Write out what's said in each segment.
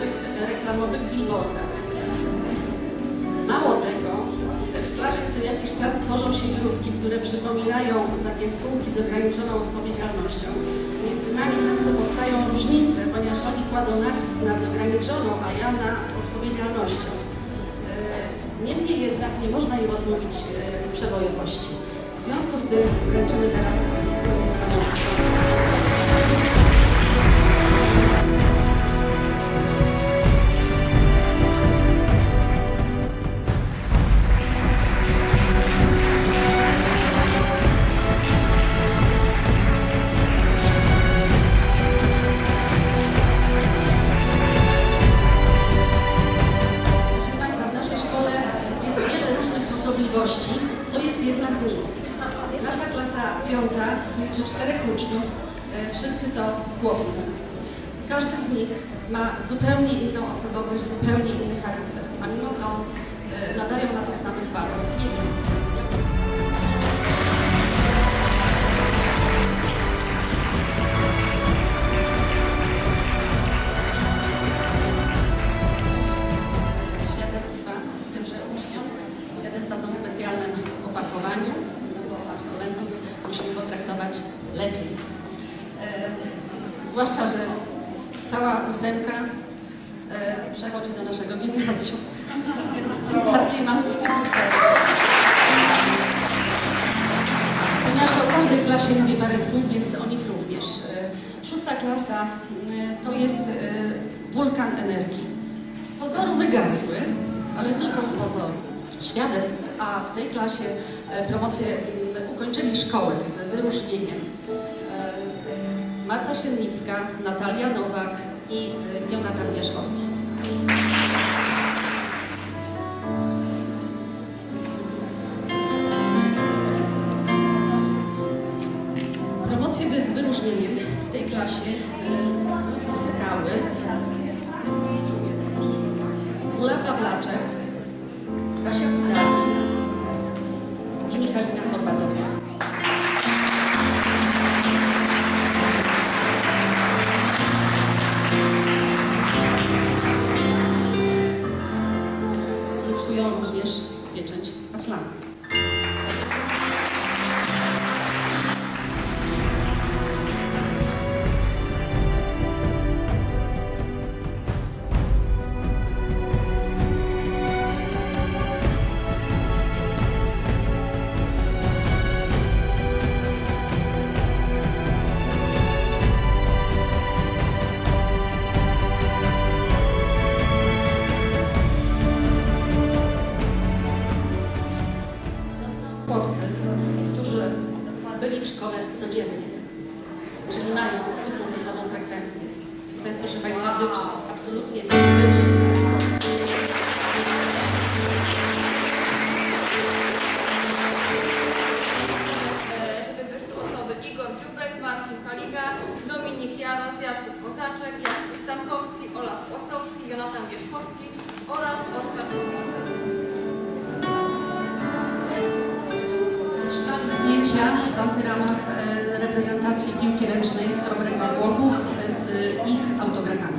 naszych reklamowych billboardach. Mało tego, w klasie co jakiś czas tworzą się grupki, które przypominają takie spółki z ograniczoną odpowiedzialnością. Między nami często powstają różnice, ponieważ oni kładą nacisk na z ograniczoną, a ja na odpowiedzialnością. E, Niemniej jednak nie można im odmówić e, przebojowości. W związku z tym wręczymy teraz z Panią liczy czterech uczniów. E, Wszyscy to chłopcy. Każdy z nich ma zupełnie inną osobowość, zupełnie inny charakter, a mimo to e, nadają na tych samych falach. Zwłaszcza, że cała ósemka e, przechodzi do naszego gimnazjum, więc tym bardziej mam wprawę. Ponieważ o każdej klasie mówię parę słów, więc o nich również. E, Szósta klasa e, to jest e, wulkan energii. Z pozoru wygasły, ale tylko z pozoru. Świadectw, a w tej klasie promocję ukończyli szkołę z wyróżnieniem. Marta Siennicka, Natalia Nowak i e, Jonatan Wierzchowski. Promocję by- z wyróżnieniem w tej klasie e, uzyskały Ula Pawlaczek, Kasia Fidali i Michalina Chorbatowska. Uzyskują również pieczęć Aslana. W antyramach e, reprezentacji piłki ręcznej Chrobrego Głogów e, z ich autografami.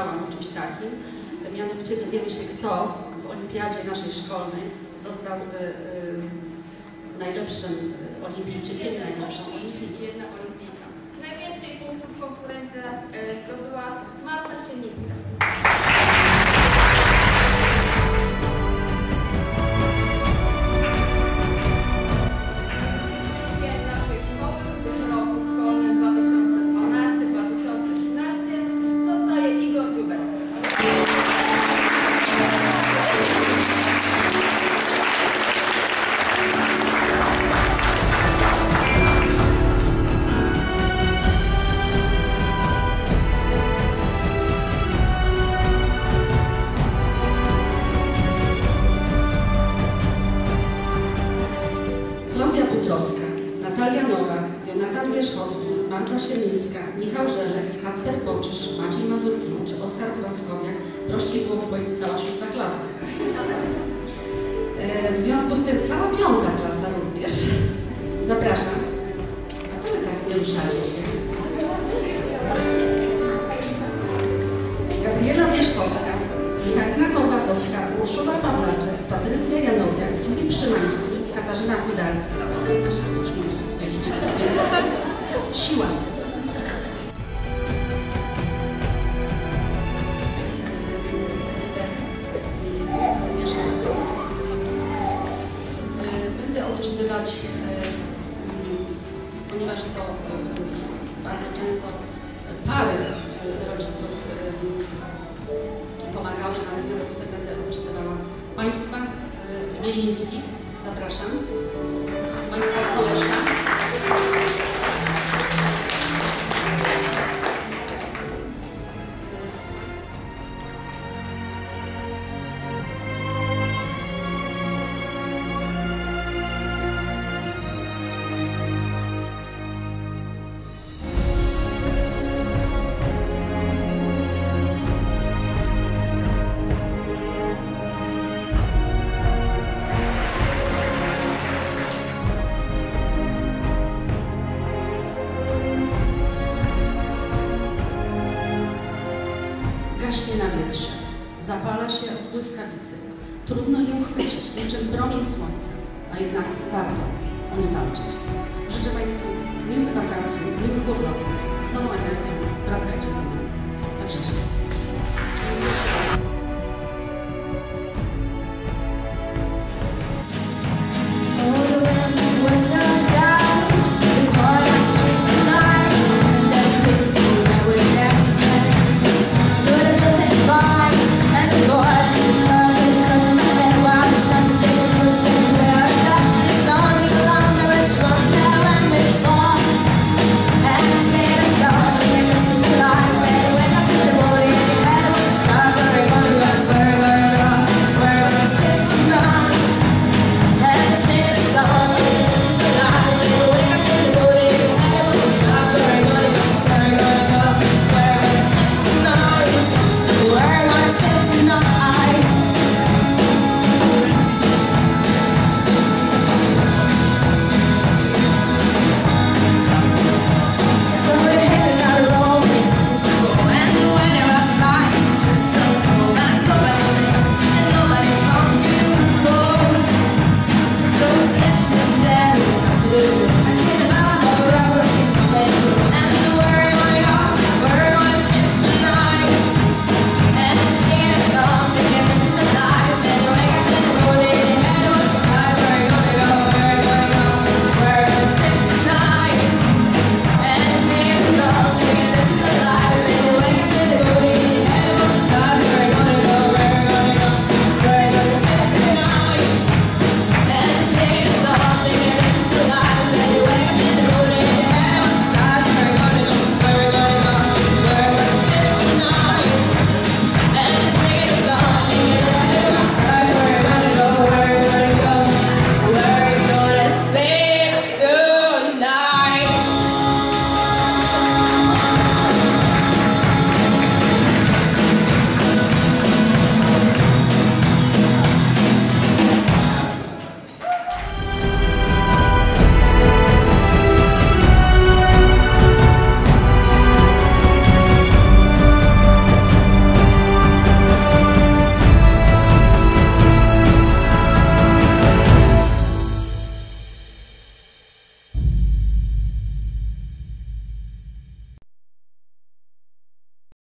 Słyszałam o czymś takim. Mianowicie dowiemy się, kto w olimpiadzie naszej szkolnej został e, e, najlepszym olimpijczykiem, najlepszą olimpijką. Wysocki, Marta Siemińska, Michał Żelek, Kacper Boczysz, Maciej Mazurkiewicz, Oskar Wrockowiak. Było powiedzieć cała szósta klasa. E, W związku z tym cała piąta klasa również. Zapraszam. A co wy tak nie ruszacie się? Gabriela Wierzchowska, Michalina Chorwatowska, Urszula Pawlaczek, Patrycja Janowiak, Filip Szymański, Katarzyna Chudar. To nasza ucznia. Siła. Będę odczytywać, e, ponieważ to e, bardzo często pary e, rodziców pomagały nam, w związku z tym będę odczytywała Państwa Bielińskich. Zapraszam. Państwa Kulesza. Obrigado. gaśnie na wietrze, zapala się od błyskawicy. Trudno je uchwycić, niczym promień słońca, a jednak warto o nie walczyć. Życzę Państwu miłych wakacji, miłych urlopów, z nową energią, pracy